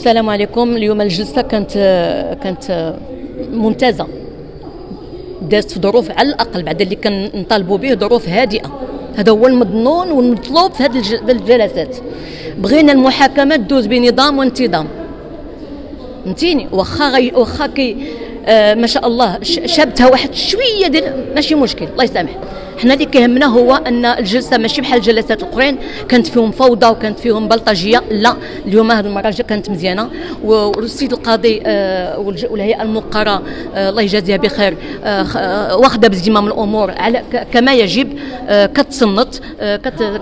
السلام عليكم. اليوم الجلسة كانت كانت ممتازة. دازت في ظروف على الأقل بعد اللي كنطالبوا به ظروف هادئة. هذا هو المظنون والمطلوب في هذه الجلسات. بغينا المحاكمة تدوز بنظام وانتظام. فهمتيني؟ واخا واخا كي آه ما شاء الله شابتها واحد شوية ديال ماشي مشكل الله يسامح حنا اللي كيهمنا هو أن الجلسة ماشي بحال الجلسات الأخرين. كانت فيهم فوضى وكانت فيهم بلطجية. لا اليوم هذه المرة كانت مزيانة. والسيد القاضي آه والهيئة الموقره آه الله يجازيها بخير آه واخدة بزمام الأمور. على كما يجب كتصنت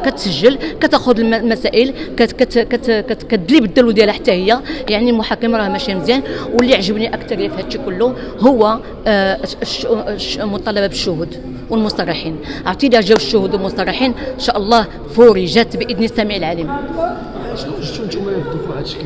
كتسجل كتأخذ المسائل كتدلي بالدلو ديالها حتى هي. يعني المحاكمه راه ماشيه مزيان. واللي عجبني أكثر في هذا الشيء كله هو المطالبة بالشهود. والمصرحين عرفتي جاو الشهود والمصرحين إن شاء الله فرجت بإذن السميع العليم. شنو وجدتوا نتوما في هذا الشكل؟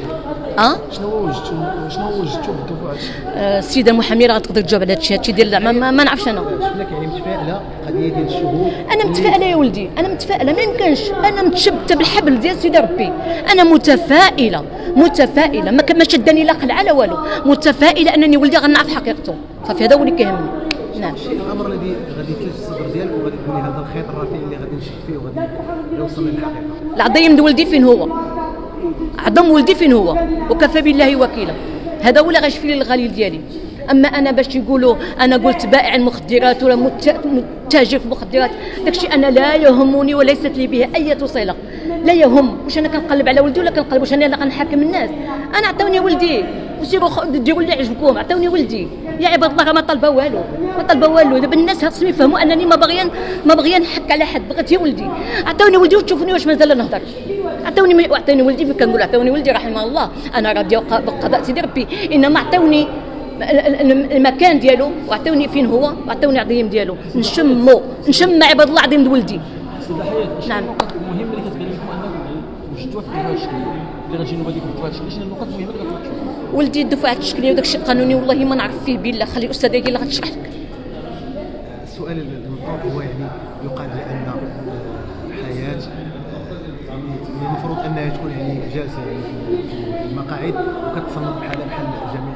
أه؟ شنو وجدتوا شنو وجدتوا في الشكل؟ آه السيدة المحاميه راه تقدر تجاوب على هذا الشيء. هادشي ديال زعما ما, ما نعرفش أنا. يعني متفائلة؟ قضية ديال الشهود؟ أنا متفائلة يا ولدي. أنا متفائلة. ما يمكنش. أنا متشبتة بالحبل ديال سيدي ربي. أنا متفائلة. متفائلة. ما ما شدني لا قلعة لا والو. متفائلة أنني ولدي غنعرف حقيقته. صافي هذا هو اللي كيهمني. نعم. الامر الذي غادي تلج الصدر ديالك وغادي تقولي هذا الخيط الرفيع اللي غادي نشد فيه وغادي يوصل للحقيقة. العظيم ولدي فين هو؟ عظم ولدي فين هو؟ وكفى بالله وكيلا. هذا هو اللي غيشفي لي الغليل ديالي. أما أنا باش يقولوا أنا قلت بائع المخدرات ولا متاجر في المخدرات داكشي أنا لا يهمني وليست لي به أي صله لا يهم. واش أنا كنقلب على ولدي ولا كنقلب؟ واش أنا اللي غنحاكم الناس؟ أنا عطوني ولدي. وسيروا ديروا اللي عجبكم. عطوني ولدي. يا عباد الله ما طالبه والو. ما طالبه والو. دابا الناس خاصهم يفهموا أنني ما باغيا ما باغيا نحك على حد. بغيت يا ولدي. عطوني ولدي وتشوفوني واش مازال نهضر. عطوني عطوني ولدي ملي كنقول عطوني ولدي رحمه الله. أنا راضية بقضاء سيدي ربي. إنما عطوني المكان ديالو وعطوني فين هو وعطوني عظيم ديالو. نشمو. نشم عباد الله عظيم ولدي نعم. المهم اللي كتبان لكم انكم وجدتوها في هذا الشكل؟ اللي غنجيو غادي في هذا الشكل شنو النقط المهمه اللي غتوجدوها ولدي الدفعه التشكيليه وداك الشيء القانوني والله ما نعرف فيه بالله. خلي الأستاذة هي اللي غتشرح لك. السؤال المطروح هو يعني يقال بأن الحياة يعني المفروض أنها تكون يعني جالسة يعني في المقاعد وكتصنف بحال بحال جميع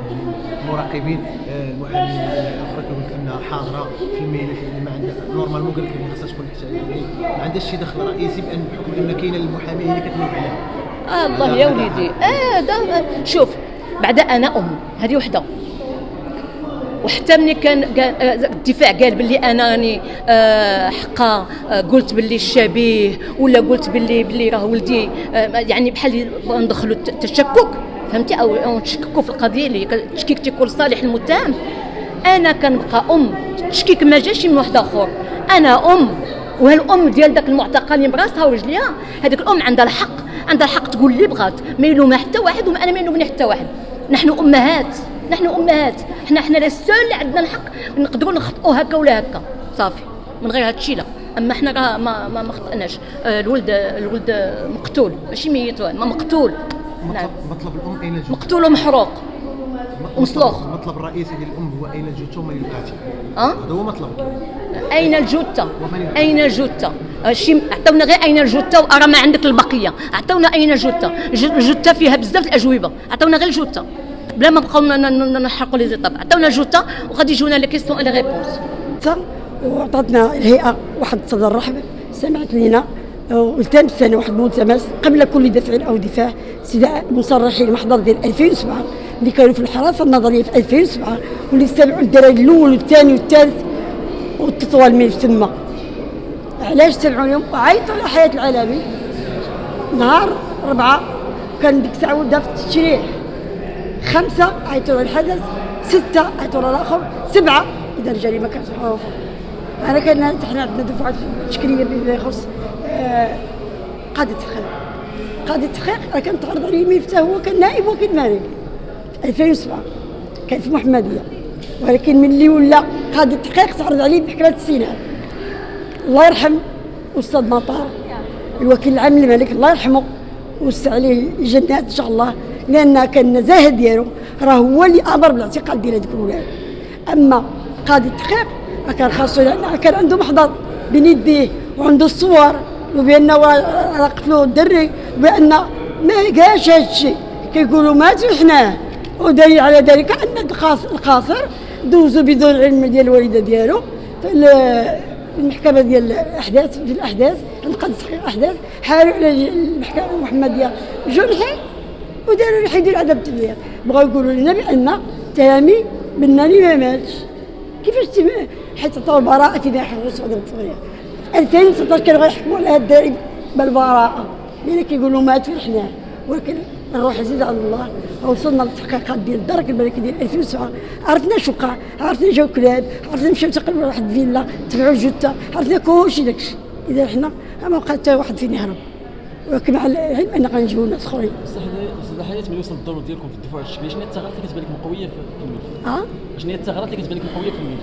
المراقبين المحامين الاخرى كيقول لك أنها حاضرة في المهنه في ما عندها نورمالمون قال لك. تكون حتى يعني ما عندهاش شي دخل رئيسي بأن بحكم ان كاينة المحامية هي اللي كتنوب عليها. آه الله يا وليدي. آه ده شوف بعد أنا أم هذه وحدة. وحتى ملي كان الدفاع قال باللي أنا راني آه حقا آه قلت باللي الشبيه ولا قلت باللي باللي راه ولدي آه يعني بحال ندخلوا التشكك. فهمتي؟ أو نشككوا في القضية اللي التشكيك تيكون لصالح المتهم. أنا كنبقى أم. التشكيك ما جاش من واحد آخر. أنا أم. وهالام ديال داك المعتقل اللي براسها ورجليها هذيك الأم عندها الحق. عندها الحق تقول اللي بغات. ما يلومها حتى واحد وما أنا ما يلومني حتى واحد. نحن أمهات. نحن أمهات. حنا حنا لي اللي عندنا الحق نقدروا نخطئوا هكا ولا هكا. صافي. من غير هذا الشيء لا. أما حنا راه ما ما, ما خطأناش آه الولد الولد مقتول. ماشي ميت ما مقتول. نعم. مطلب الأم أين مقتول ومحروق. المطلب الرئيسي ديال الام هو أين الجثة ومن القاتل أه؟ هذا هو مطلبك أين الجثة؟ أين الجثة؟ شي عطونا غير أين الجثة وأرى ما عندك البقية. عطونا أين الجثة؟ الجثة فيها بزاف الأجوبة. عطونا غير الجثة. بلا ما نبقاو نحرقوا les étapes عطونا الجثة وغادي يجونا لي كيستيون لي réponses وعطاتنا الهيئة واحد رحب سمعت لينا وثاني سنه واحد الملتمس قبل كل دفع أو دفاع سيدي المصرحين المحضر ديال 2007 اللي كانوا في الحراسة النظرية في 2007 واللي استمعوا الدرجه الأول والثاني والثالث والتطوال من تما علاش سمعوا لهم؟ وعيطوا على حياه العالمي نهار أربعة كان ديك الساعة ولدها في التشريح. خمسة عيطوا على الحدث ستة عيطوا على الآخر سبعة. إذا الجريمة كانت معروفة أنا كان إحنا عندنا دفعة تشكيلية بما يخص. قاضي التحقيق قاضي التحقيق راه كان تعرض عليه مفتاح هو كان نائب وكيل مالك 2007 كان في محمدية. ولكن من اللي ولا قاضي التحقيق تعرض عليه بحكمة السيناء. الله يرحم أستاذ مطار الوكيل العام الملك الله يرحمه وسع عليه جنات إن شاء الله. لأن كان النزاهه ديالو راه هو اللي أمر بالاعتقال ديال هذوك الولاد. أما قاضي التحقيق كان خاصو لأن كان عنده محضر بين يديه وعنده الصور. وبأن قتلوا الدري وبان ما لقاش هذا الشيء. كيقولوا ماتوا حنا. ودليل على ذلك أن القاص- القاصر دوزوا بدون علم ديال الوالدة ديالو. في ال- في المحكمة ديال الاحداث في الأحداث نقد تحقيق الأحداث حالوا على المحكمة المحمديه جنحي وداروا له حيدوا العذاب التبليغ بغاو يقولوا لنا بأن تامي بناني ما ماتش. كيفاش حيت عطاو البراءه في داخل السعوديه الصغيره 2016 كانوا غيحكموا على الدراري بالبراءة. لأن كيقولوا ماتوا حنا ولكن الروح عزيز على الله. وصلنا للتحقيقات ديال الدرك الملكي ديال 2007 عرفنا شو وقع عرفنا جاو كلاب عرفنا مشاو تقلبوا واحد الفيلا تبعوا الجثه عرفنا كلشي داكشي. إذا حنا ما بقى حتى واحد فينا يهرب. ولكن مع العلم ان غنجيبوا ناس أخرين. أستاذ حياة ملي وصل الدور ديالكم في الدفاع الشكلي شنو هي الثغرات اللي كتبان لكم قوية في الملف؟ آه؟ شنو هي الثغرات اللي كتبان لكم قوية في الملف؟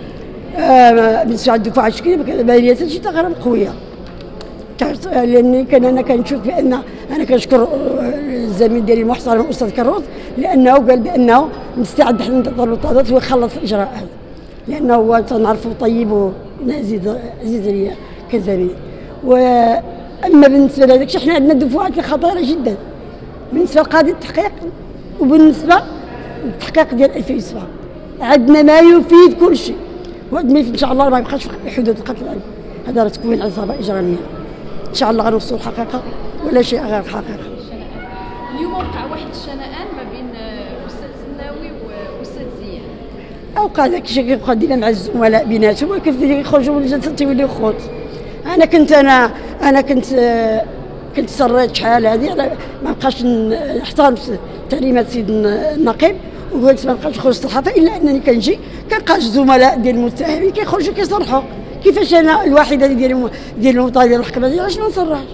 آه، بالنسبة للدفاع الشكلي ما كان بالي حتى شي ثغره قوية. تعرف- لأني كان أنا كنشوف بأن أنا كنشكر آه، الزميل ديالي المحترم الاستاذ كروز لأنه قال بأنه مستعد حنا ننتظر الوطادات ويخلص الاجراءات لأنه هو تنعرفه طيب وعزيز عزيز عليا كزميل. وأما بالنسبة لهذاك الشيء حنا عندنا دفعات خطيرة جدا. بالنسبة لقضيه التحقيق وبالنسبة للتحقيق ديال 2007 عندنا ما يفيد كل شيء. يفيد إن شاء الله ما يبقاش في حدود القتل. هذا راه تكوين عصابه اجراميه إن شاء الله غنوصلوا الحقيقة ولا شيء غير حقيقه اليوم وقع واحد الشنآن ما بين أستاذ سناوي واستاذ زياد. اوقع ذاك الشيء كيبقى ديما مع الزملاء بيناتهم وكيف يخرجوا من الجلسه تيوليو خوت. أنا كنت أنا أنا كنت كنت سريت شحال هذه ما بقاش نحترم س- تعليمات سيد الن- النقيب. وقلت ما بقاش الصحافه إلا أنني كنجي كنلقى الزملاء ديال المتهمين كيخرجوا كيصرحوا. كيفاش أنا الوحيدة اللي ديال ديال المطالبه ديال المحكمه ديال علاش ما نصرحش؟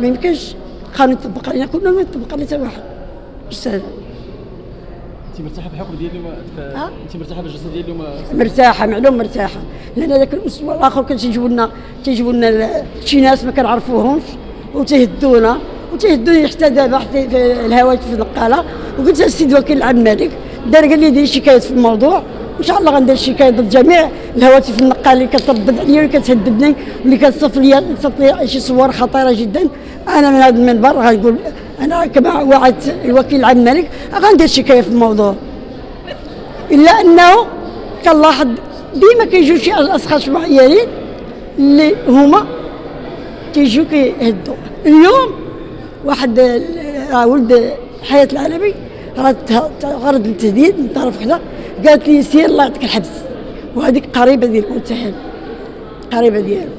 ما يمكنش. القانون يطبق علينا كلنا ما يطبق على حتى واحد. بالسهل انت مرتاحة في الحكم ديال اليوم؟ انت مرتاحة في الجلسة ديال اليوم مرتاحة معلوم مرتاحة. لأن ذاك الأسبوع الآخر كان تيجيبوا لنا تيجيبوا لنا شي ناس ما كنعرفوهمش وتيهدونا. وتيهدوني حتى دابا حتى في الهواتف النقاله وقلت للسيد وكيل العام مالك دار قال لي دير شكايات في الموضوع. ان شاء الله غندير شكاية ضد جميع الهواتف النقاله اللي كتردد عليا واللي كتهددني واللي كتصف لي شي صور خطيرة جدا. أنا من هذا المنبر غنقول أنا كما وعدت الوكيل العام مالك غندير شكاية في الموضوع. إلا أنه كنلاحظ ديما كيجيو شي أشخاص معينين اللي هما كيجيو كيهدوا اليوم واحد راه ولد حياة العالمي تعرض للتهديد من طرف وحده قالت لي سير الله يعطيك الحبس وهذيك قريبة ديال المتهم قريبة ديالو.